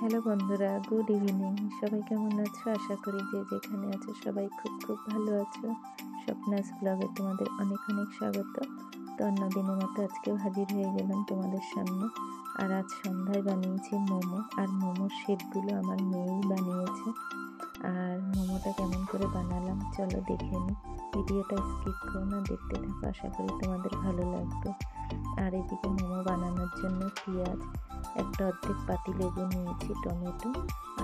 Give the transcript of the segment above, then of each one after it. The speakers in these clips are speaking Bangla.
হ্যালো বন্ধুরা গুড ইভিনিং সবাই কেমন আছো? আশা করি যে যেখানে আছো সবাই খুব খুব ভালো আছো। স্বপ্নাস ব্লগে তোমাদের অনেক অনেক স্বাগত। তো অন্য দিনের মতো আজকেও হাজির হয়ে গেলাম তোমাদের সামনে। আর আজ সন্ধ্যায় বানিয়েছি মোমো, আর মোমোর শেপগুলো আমার মেয়েই বানিয়েছে। আর মোমোটা কেমন করে বানালাম চলো দেখে নিই ভিডিওটা স্কিপ করো না, দেখতে থাকো, আশা করি তোমাদের ভালো লাগবে। আর এদিকে মোমো বানানোর জন্য পেঁয়াজ একটা অর্ধেক পাতি লেবু নিয়েছি, টমেটো,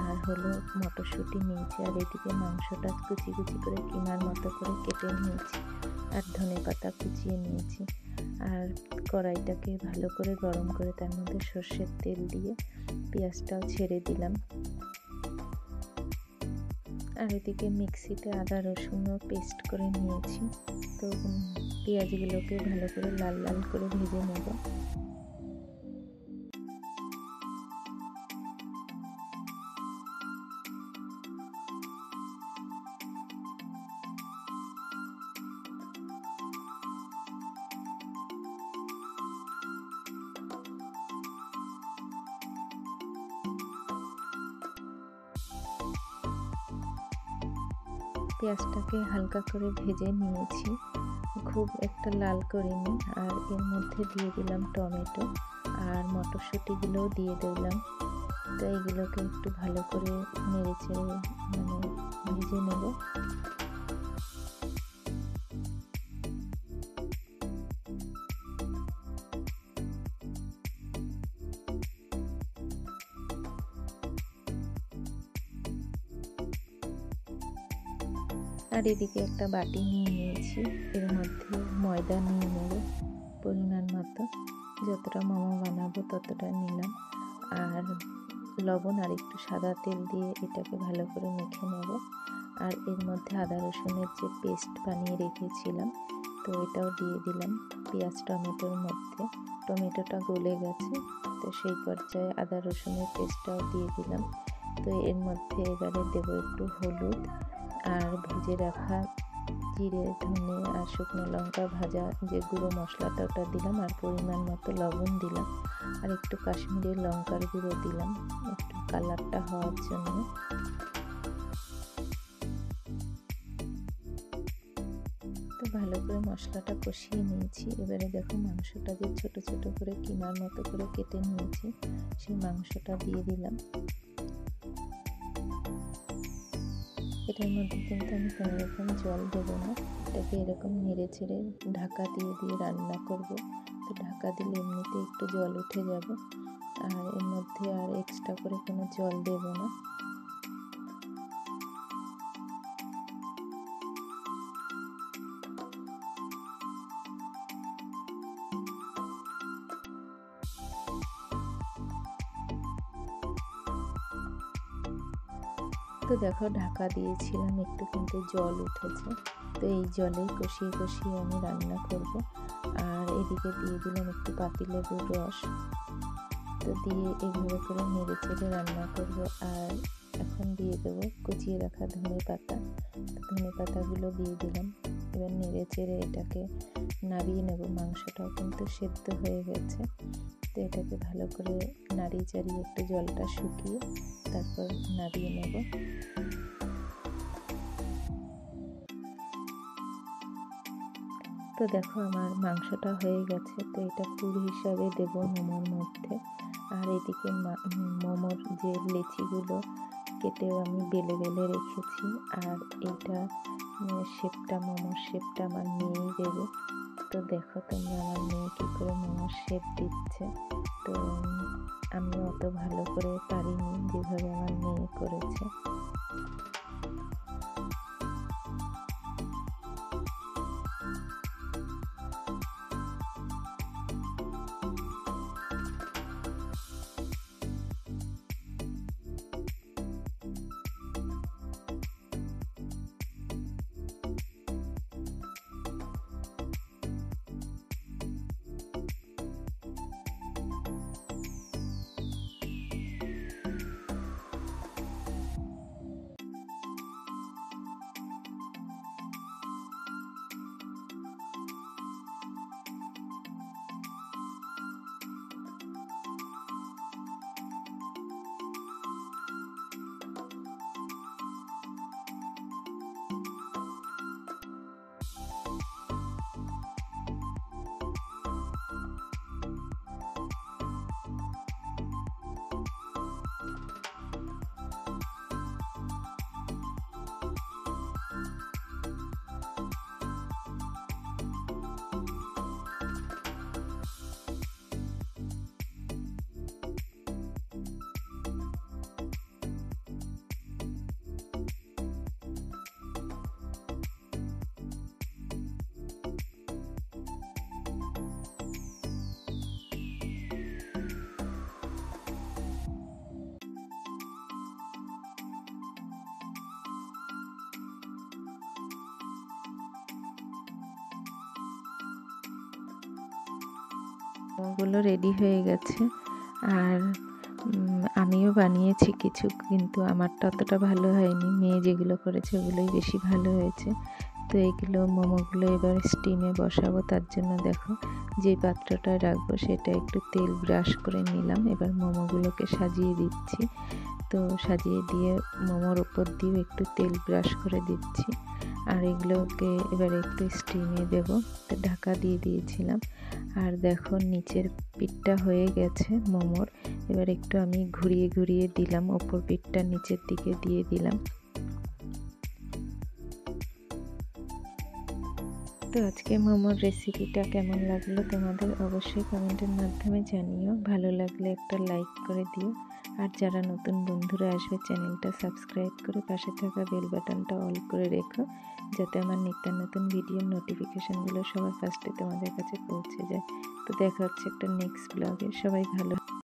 আর হলো মটরশুঁটি নিয়েছি, আর এদিকে মাংসটা কুচি কুচি করে কিমার মতো করে কেটে নিয়েছি, আর ধনে পাতা কুচিয়ে নিয়েছি, আর কড়াইটাকে ভালো করে গরম করে তার মধ্যে সর্ষের তেল দিয়ে পেঁয়াজটাও ছেড়ে দিলাম। আর এদিকে মিক্সিতে আদা রসুনও পেস্ট করে নিয়েছি, তো পেঁয়াজগুলোকে ভালো করে লাল লাল করে ভেজে নেব। পেঁয়াজটাকে হালকা করে ভেজে নিয়েছি। খুব একটা লাল করিনি, আর এর মধ্যে দিয়ে দিলাম টমেটো আর মটরশুঁটিগুলোও দিয়ে দিলাম। তো এইগুলোকে একটু ভালো করে নেড়ে চেড়ে মানে ভেজে নেব। আর এদিকে একটা বাটি নিয়ে নিয়েছি। এর মধ্যে ময়দা নিয়ে নেব, পরিমাণ মতো। যতটা মোমো বানাবো ততটা নিলাম। আর লবণ আর একটু সাদা তেল দিয়ে এটাকে ভালো করে মেখে নেব। আর এর মধ্যে আদা রসুনের যে পেস্ট বানিয়ে রেখেছিলাম, তো এটাও দিয়ে দিলাম পেঁয়াজ, টমেটোর মধ্যে। টমেটোটা গলে গেছে, তো সেই পর্যায়ে আদা রসুনের পেস্টটাও দিয়ে দিলাম। তো এর মধ্যে এবারে দেবো একটু হলুদ আর ভেজে রাখা জিরে, ধনে আর শুকনো লঙ্কা ভাজা যে গুঁড়ো মশলাটা ওটা দিলাম আর পরিমাণ মতো লবণ দিলাম। আর একটু কাশ্মীরের লঙ্কার গুঁড়ো দিলাম, একটু কালারটা হওয়ার জন্য। তো ভালো করে মশলাটা কষিয়ে নিয়েছি। এবারে দেখো মাংসটা যে ছোট ছোট করে কিমার মতো করে কেটে নিয়েছি, সেই মাংসটা দিয়ে দিলাম। এটার মধ্যে কিন্তু আমি কোনো রকম জল দেবো না। এটাকে এরকম নেড়ে ছেড়ে ঢাকা দিয়ে দিয়ে রান্না করব। তো ঢাকা দিলে এমনিতে একটু জল উঠে যাবে। আর এর মধ্যে আর এক্সট্রা করে কোনো জল দেবো না। তো দেখো ঢাকা দিয়েছিলাম, একটু কিন্তু জল উঠেছে। তো এই জলে কষিয়ে কষিয়ে আমি রান্না করব। আর এদিকে দিয়ে দিলাম একটু পাতিলেবুর রস। তো দিয়ে এগুলো করে নেড়ে চেড়ে রান্না করব। আর এখন দিয়ে দেবো কুচিয়ে রাখা ধনে পাতা। ধনে পাতাগুলো দিয়ে দিলাম। এবার নেড়ে চেড়ে এটাকে নাড়িয়ে নেব। মাংসটাও কিন্তু সেদ্ধ হয়ে গেছে। তো এটাকে ভালো করে নাড়িয়ে চাড়িয়ে একটু জলটা শুকিয়ে তারপর নাড়িয়ে নেব। তো দেখো আমার মাংসটা হয়ে গেছে, তো এটা পুর হিসাবে দেব মোমোর মধ্যে। আর এদিকে মোমোর যে লেচিগুলো কেটেও আমি বেলে বেলে রেখেছি। আর এটা শেপটা, মোমোর শেপটা আমার নিয়েই দেবে। তো দেখো তোমরা আমার মেয়ে কী করে মোমোর শেপ দিচ্ছে। তো আমি অত ভালো করে পারিনি যেভাবে আমার মেয়ে করেছে। ওগুলো রেডি হয়ে গেছে। আর আমিও বানিয়েছি কিছু, কিন্তু আমারটা অতটা ভালো হয়নি। মেয়ে যেগুলো করেছে ওগুলোই বেশি ভালো হয়েছে। তো এগুলো, মোমোগুলো এবার স্টিমে বসাবো। তার জন্য দেখো, যে পাত্রটা রাখব সেটা একটু তেল ব্রাশ করে নিলাম। এবার মোমোগুলোকে সাজিয়ে দিচ্ছি। তো সাজিয়ে দিয়ে মোমোর উপর দিয়েও একটু তেল ব্রাশ করে দিচ্ছি। আর এগুলোকে এবার একটু স্টিমে দেব। ঢাকা দিয়ে দিয়েছিলাম। আর দেখো নিচের পিঠটা হয়ে গেছে মোমোর। এবার একটু আমি ঘুরিয়ে ঘুরিয়ে দিলাম, ওপর পিঠটা নিচের দিকে দিয়ে দিলাম। তো আজকে মোমোর রেসিপিটা কেমন লাগল তোমাদের অবশ্যই কমেন্টের মাধ্যমে জানিও। ভালো লাগলে একটা লাইক করে দিও। আর যারা নতুন বন্ধুরা আসবে, চ্যানেলটা সাবস্ক্রাইব করে পাশে থাকা বেল বাটনটা অল করে রেখো, যাতে আমার নিত্য নতুন ভিডিওর নোটিফিকেশানগুলো সবার ফার্স্টে তোমাদের কাছে পৌঁছে যায়। তো দেখা হচ্ছে একটা নেক্সট ব্লগে সবাই ভালো